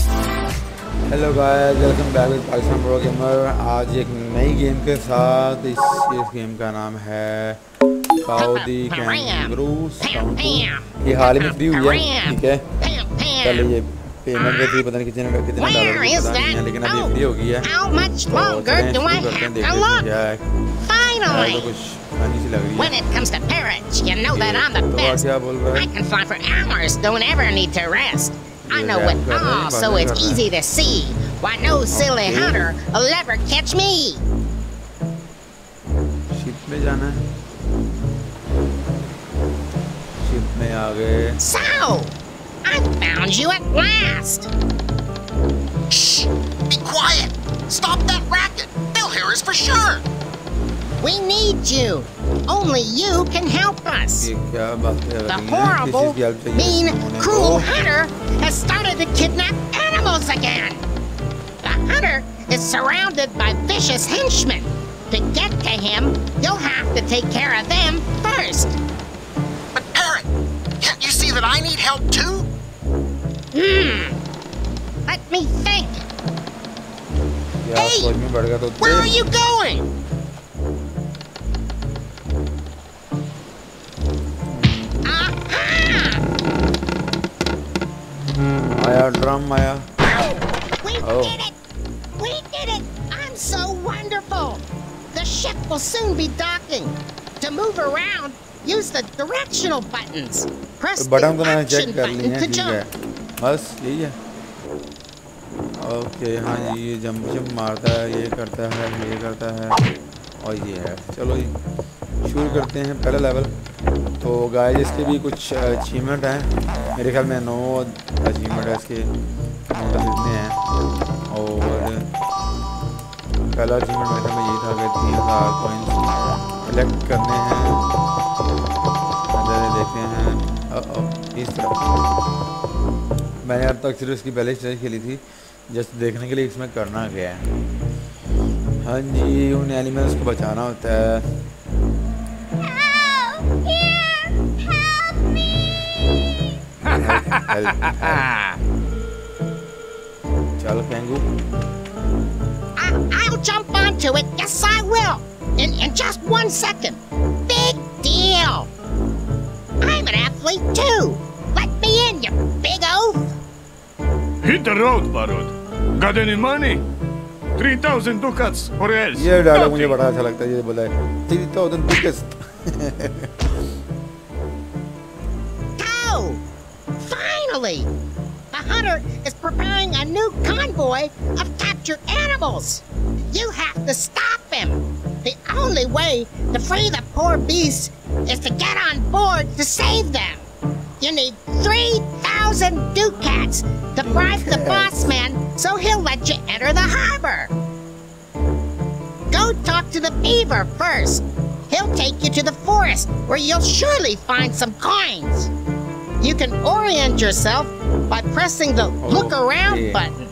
Hello guys welcome back with Pakistan pro gamer आज एक नई गेम के साथ इस इस गेम का नाम है काउदी कैंगरूस ये हाल ही में फ्री हुई है, ठीक है? पहले ये पेमेंट के थी पता नहीं कितने कितने डॉलर की पता नहीं है लेकिन अब ये फ्री हो गई है How much तो longer चलें do I शुरू करते हैं have देखते to हैं look? क्या है है तो Finally! कुछ फनी सी लग रही When है it comes to parrots, you know that I'm the तो best. क्या बोल रहा I है can fly for hours, don't ever need to rest. I ये know rap it कर रहे हैं, all, so बातें it's कर रहे हैं। easy to see. Why no silly Okay. hunter will ever catch me. Ship में जाना है शिप में आ गए So, I found you at last! Shh! Be quiet! Stop that racket! They'll hear us for sure! We need you! Only you can help us! The horrible, mean, cruel hunter has started to kidnap animals again! The hunter is surrounded by vicious henchmen. To get to him, you'll have to take care of them first. But Eric, can't you see that I need help too? Hmm. Let me think. hey, where are you going? Maya, drum, Maya. Oh, we oh. did it! We did it! I'm so wonderful! The ship will soon be docking. To move around, use the directional buttons. Press the, the button to jump. बस यही है। Okay हाँ जी, ये jump jump मारता है, ये करता है, ये करता है, और ये है। चलो जी, शुरू करते हैं पहला लेवल तो गाय इसके भी कुछ अचीवमेंट हैं। मेरे ख्याल में नौ अचीवमेंट है इसके। नौ दस इतने हैं। और पहला अचीवमेंट मेरे में यही था कि तीन हज़ार कॉइन्स कलेक्ट करने हैं। देखते हैं। इस तरह। मैंने अब तक सिर्फ़ इसकी पहले स्टेज खेली थी जस्ट देखने के लिए इसमें करना क्या है हाँ जी उन एनिमल्स को बचाना होता है help, हेल्प चल कैंगू I'll jump onto it. Yes, I will. In, in just one second. Big deal. I'm an athlete too. Let me in, you big oaf. Hit the road, Barod. Got any money? 3,000 ducats or else. ये dialogue मुझे Nothing. बड़ा अच्छा लगता है ये बोला है three thousand biggest Go! Finally! The hunter is preparing a new convoy of captured animals. You have to stop him. The only way to free the poor beasts is to get on board to save them. You need 3,000 ducats to bribe the boss man so he'll let you enter the harbor. Go talk to the beaver first. He'll take you to the forest where you'll surely find some coins. You can orient yourself by pressing the oh, look around yeah. button.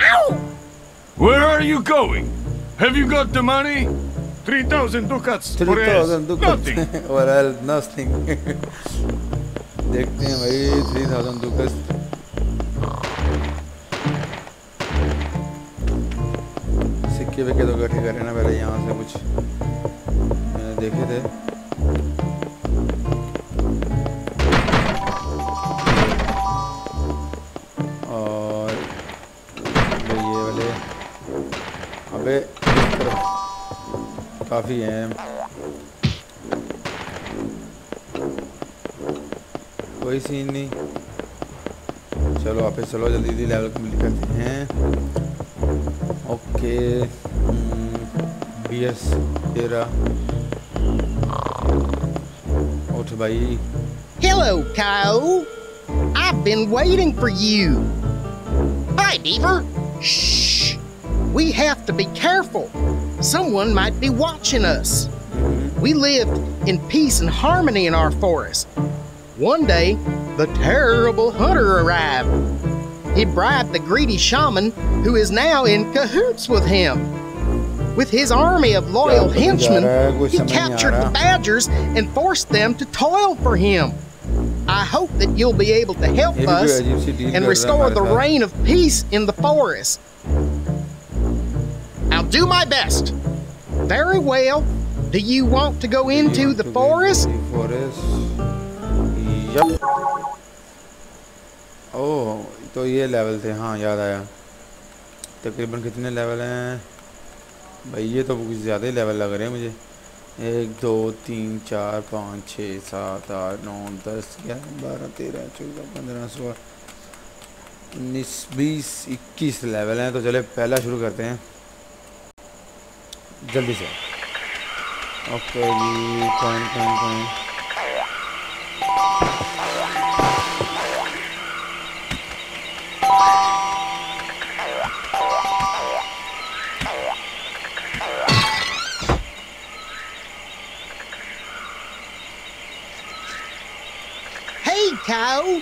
Ow! Where are you going? Have you got the money? 3,000 ducats three or else. Nothing. और L nothing देखते हैं भाई three thousand दुकस सिक्के विक्के तो इकट्ठे करे ना पहले यहाँ से कुछ मैंने देखे थे Hello, Kyle. कोई सीन नहीं चलो आप चलो जल्दी जल्दी लेवल कम्प्लीट करते हैं ओके तेरा उठ भाई hello cow I've been waiting for you. Hi, Beaver. Shh. We have to be careful someone might be watching us. We lived in peace and harmony in our forest. One day, the terrible hunter arrived. He bribed the greedy shaman, who is now in cahoots with him. With his army of loyal henchmen, he captured the badgers and forced them to toil for him. I hope that you'll be able to help us and restore the reign of peace in the forest. I'll do my best. Very well. Do you want to go into the forest? forest yep oh तो ये level थे हाँ याद आया तकरीबन कितने level हैं भाई, ये तो कुछ ज़्यादा ही लेवल लग रहे हैं मुझे एक, दो, तीन, चार, पाँच, छः, सात, आठ, नौ, दस, ग्यारह, बारह, तेरह, चौदह, पंद्रह, सोलह, उन्नीस, बीस, इक्कीस लेवल हैं तो चले, पहला शुरू करते हैं जल्दी से okay ji coin coin coin Hey, cow.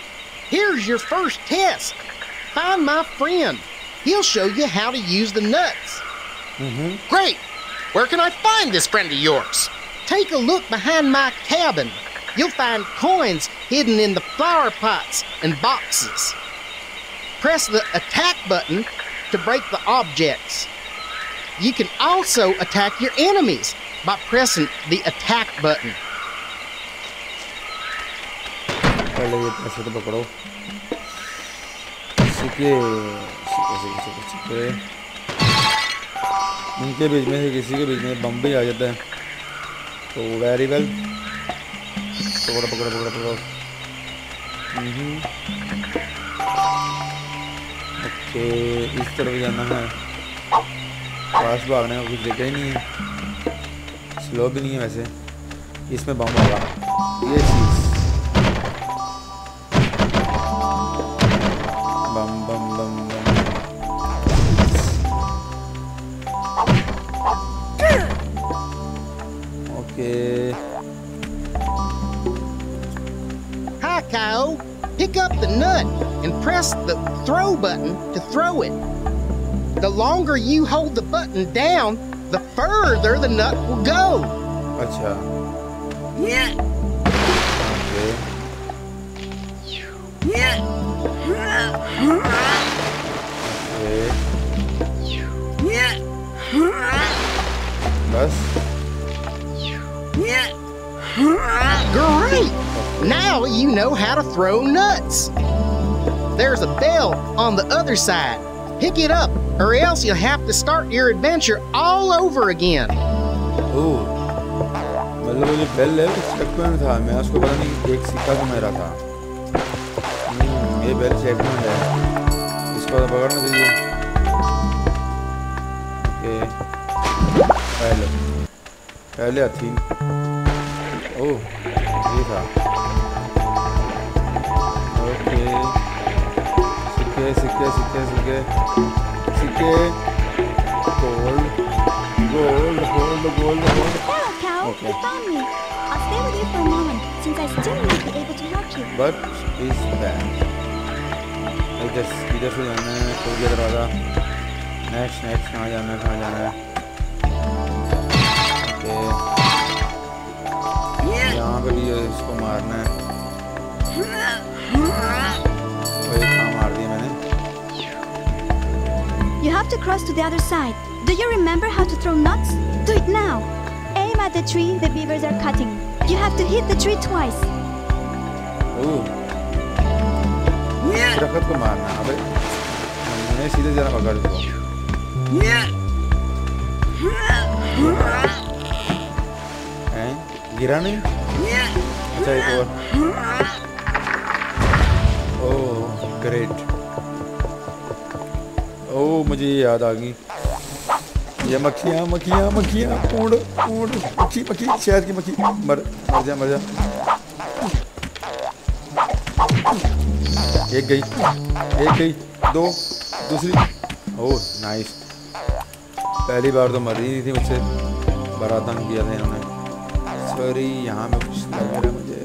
Here's your first test. Find my friend. He'll show you how to use the nuts. Great! Where can I find this friend of yours? Take a look behind my cabin. You'll find coins hidden in the flower pots and boxes. Press the attack button to break the objects. You can also attack your enemies by pressing the attack button. पहले ये पैसे तो पकड़ो सिक्के सिक्के सिक्के सिक्के इनके बीच में से किसी के बीच में बम भी आ जाता है। तो वेरी वेल पकड़ो पकड़ो पकड़ो पकड़ो। हम्म। ओके, इस तरफ़ जाना है। पास भागने का कुछ देखा ही नहीं है। स्लो भी नहीं है वैसे। इसमें बम होगा ये चीज़। बम बम बम। Hi, Coyote. Pick up the nut and press the throw button to throw it. The longer you hold the button down, the further the nut will go. Acha. Yeah. Okay. Yeah. Okay. Yeah. Bas. Great! Now you know how to throw nuts. There's a bell on the other side. Pick it up, or else you'll have to start your adventure all over again. ओह मतलब वो जो bell है वो checkpoint था मैं उसको पता नहीं एक सिक्का घुमा रहा था हम्म, ये बेल चेकपॉइंट है इसको तो पकड़ना चाहिए ओके पहले पहले हाथी ओह ये था ओके सिक्के सिक्के सिक्के सिक्के सिक्के gold gold gold gold gold Hello, cow. Okay. You found me. I'll stay with you for a moment, since I still might be able to help you. But is bad इधर इधर से जाना है खोल दिया दरवाज़ा नेक्स्ट नेक्स्ट कहाँ जाना है कहाँ जाना है ओके यहाँ पे भी ये इसको मारना है वही कहाँ मार दिया मैंने You have to cross to the other side. Do you remember how to throw nuts? Do it now. Aim at the tree the beavers are cutting. You have to hit the tree twice. ओह दरख्त को मारना है अबे मैंने सीधे जाना पकड़ इसको हैं गिरा नहीं? अच्छा एक और। ओह ग्रेट ओह, मुझे याद आ गई। ये मक्खियाँ मक्खियाँ मक्खियाँ, ऊँट ऊँट, मक्खी मक्खी शहर की मक्खी। मर मर जा मर जा। एक गई एक गई, दो, दूसरी। ओह नाइस पहली बार तो मर ही नहीं थी मुझसे। बड़ा तंग किया था इन्होंने सॉरी यहाँ पे कुछ लग रहा है मुझे।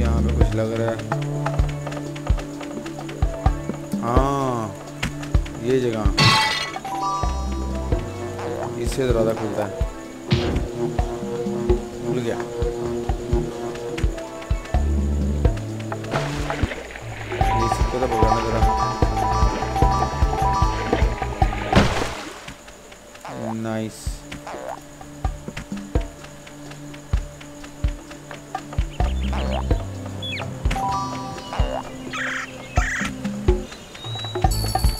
यहाँ पे कुछ लग रहा है। हाँ ये जगह। इससे दरवाज़ा खुलता है। खुल गया। तो नाइस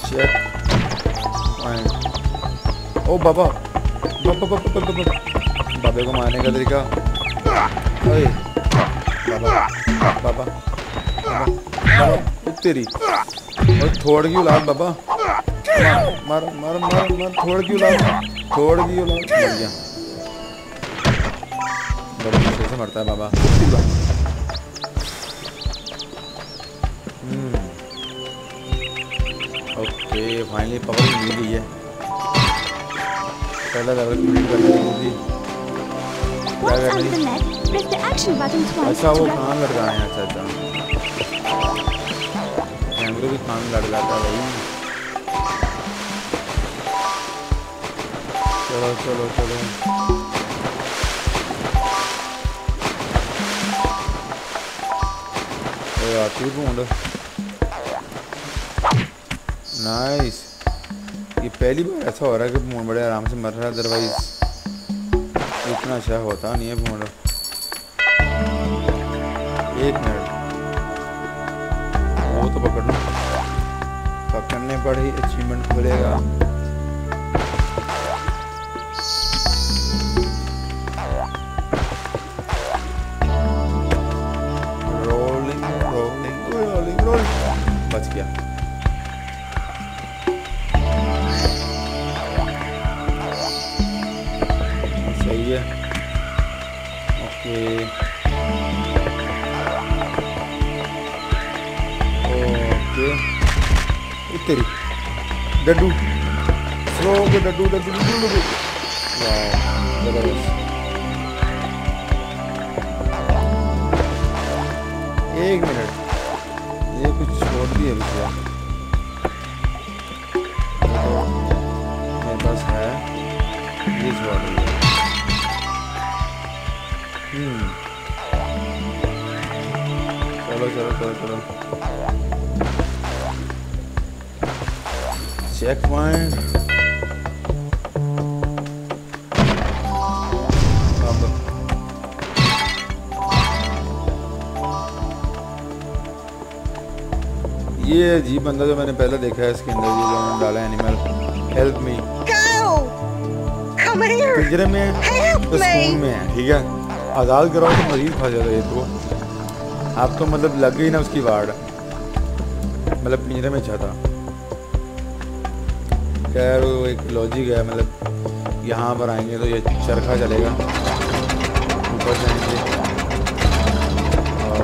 ओ बाबा बाबा बाबा बाबा बाबा बाबे को मारने का तरीका। बाबा तेरी। और थोड़ की औलाद बाबा मार मार मार मार थोड़ की औलाद। थोड़ की औलाद। मर गया। बड़े मुश्किल से मरता है बाबा ओके फाइनली पावर मिल गई है। पहला लेवल कंप्लीट कर लिया थी। रही अच्छा वो grab कान लटकाए हैं अच्छा अच्छा। कैमरे भी कान लटकाता है भाई चलो चलो चलो। ओए आती भूंड नाइस ये पहली बार ऐसा हो रहा है कि भूंड बड़े आराम से मर रहा है अदरवाइज़ इतना अच्छा होता नहीं है भूंड एक मिनट। वो तो पकड़ना। पकड़ने पर ही अचीवमेंट खुलेगा रोलिंग रोलिंग रोलिंग रोलिंग बच गया। ओके। ये तेरी। डड्डू। स्लो के डड्डू डड्डू डड्डू डड्डू वाह ज़बरदस्त। एक मिनट। ये कुछ छोड़ दिया भैया तो। मेरे पास है। ये छोड़ दिया चलो चलो चलो चलो। चेक पॉइंट ये अजीब बंदा जो मैंने पहले देखा है इसके अंदर ये जो उन्होंने डाला एनिमल हेल्प मी! पिंजरे में है Help तो में है ठीक है? आज़ाद कराओ तो मजीद खा जाता है ये तो। आप तो मतलब लग गई ना उसकी वार्ड। मतलब पिंजरे में चाहता। खैर वो एक लॉजिक है मतलब यहाँ पर आएँगे तो ये चरखा चलेगा। ऊपर जाएँगे। और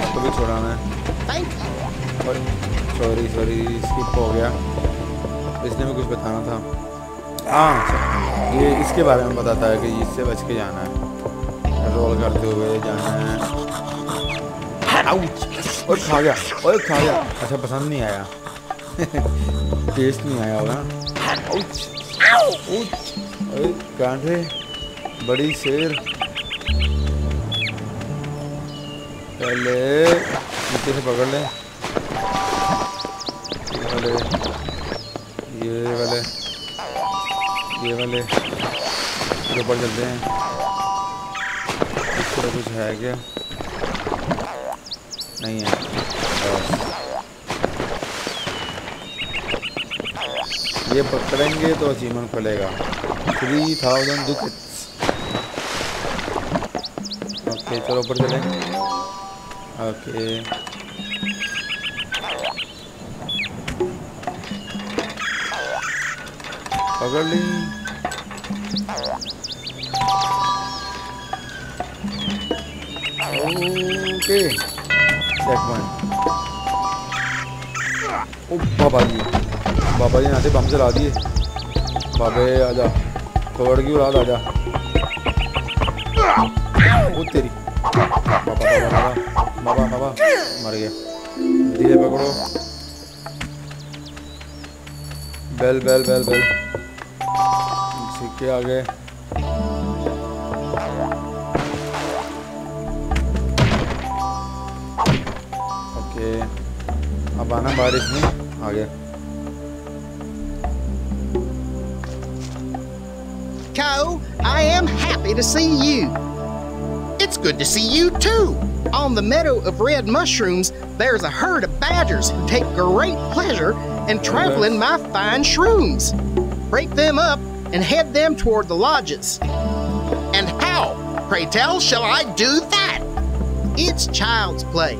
इसको भी छोड़ाना है। और सॉरी सॉरी स्किप हो गया। इसने भी कुछ बताना था। हाँ ये इसके बारे में बताता है कि इससे बच के जाना है। रोल करते हुए जाना है। और खा गया। और खा गया। अच्छा पसंद नहीं आया। टेस्ट नहीं आया होगा कांटे बड़ी शेर। पहले नीचे से पकड़ ले। वाले। ये वाले। ये वाले जो ऊपर चलते हैं। इस तरह कुछ है क्या? नहीं है। ये पकड़ेंगे तो अचीवमेंट खुलेगा। थ्री थाउज़ेंड ओके, चलो ऊपर चलें। ओके। पकड़ ली। ओके ओ, बाबा जी। बाबा जी से बम चला दिए। बाबे, आजा। थोड़ की औलाद आजा। ओ, तेरी। बाबा बाबा बाबा। बाबा मर गया। धीरे पकड़ो। बेल बेल बेल बेल सिक्के आ गए ओके अब आना बारिश में आ गया Co, I am happy to see you. It's good to see you too. On the meadow of red mushrooms, there's a herd of badgers who take great pleasure in trampling my fine shrooms. Break them up and head them toward the lodges. And how, pray tell, shall I do that? It's child's play.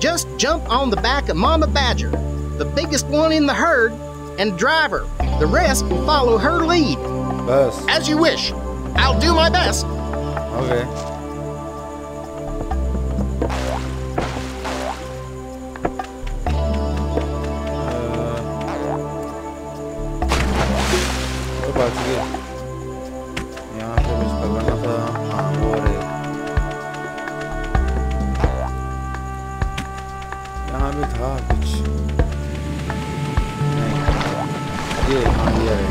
Just jump on the back of Mama Badger, the biggest one in the herd, and drive her. The rest will follow her lead. Best. As you wish. I'll do my best. Okay. बच गए यहाँ पे कुछ पकड़ना था। हाँ वो रे यहाँ भी था कुछ। नहीं। ये हाँ ये है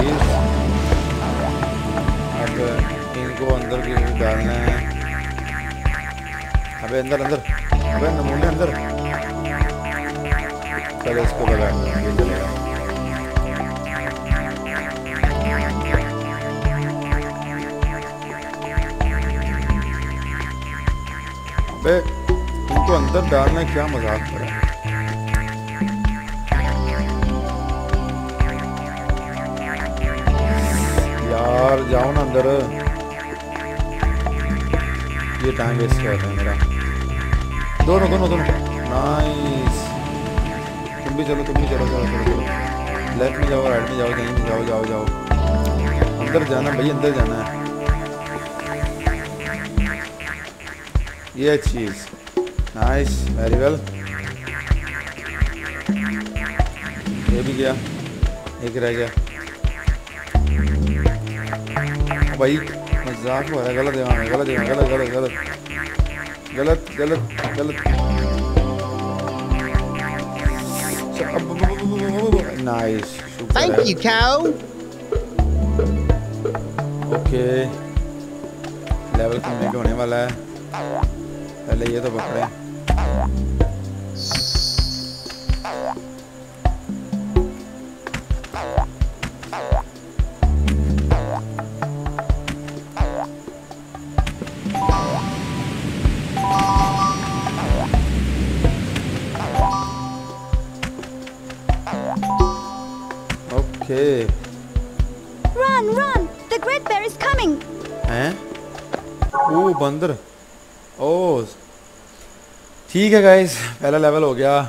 ये अब इनको अंदर की डालना है। अबे, अंदर अंदर। अबे, नमूने अंदर। चलो इसको लगा चलेगा अबे अंदर डालना क्या मज़ाक रहा यार, जाओ ना अंदर। ये टाइम वेस्ट कर रहा है मेरा। दोनों दोनों दोनों नाइस तुम भी चलो, तुम भी चलो चलो चलो चलो। लेफ़्ट में जाओ राइट में जाओ, कहीं भी जाओ जाओ जाओ। अंदर जाना, भाई, अंदर जाना है। ये चीज़ नाइस वेरी वेल ये भी गया एक रह गया भाई मजाक हो रहा है गलत है वहाँ गलत है गलत गलत गलत गलत गलत गलत nice Thank you, cow. Okay level कम होने वाला है पहले ये तो पकड़े okay Run, run! The great bear is coming! हैं ओ बंदर ओ, ठीक है गाइस पहला लेवल हो गया।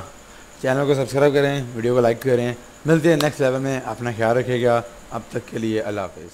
चैनल को सब्सक्राइब करें वीडियो को लाइक करें। मिलते हैं नेक्स्ट लेवल में। अपना ख्याल रखेगा अब तक के लिए अल्लाह हाफिज़।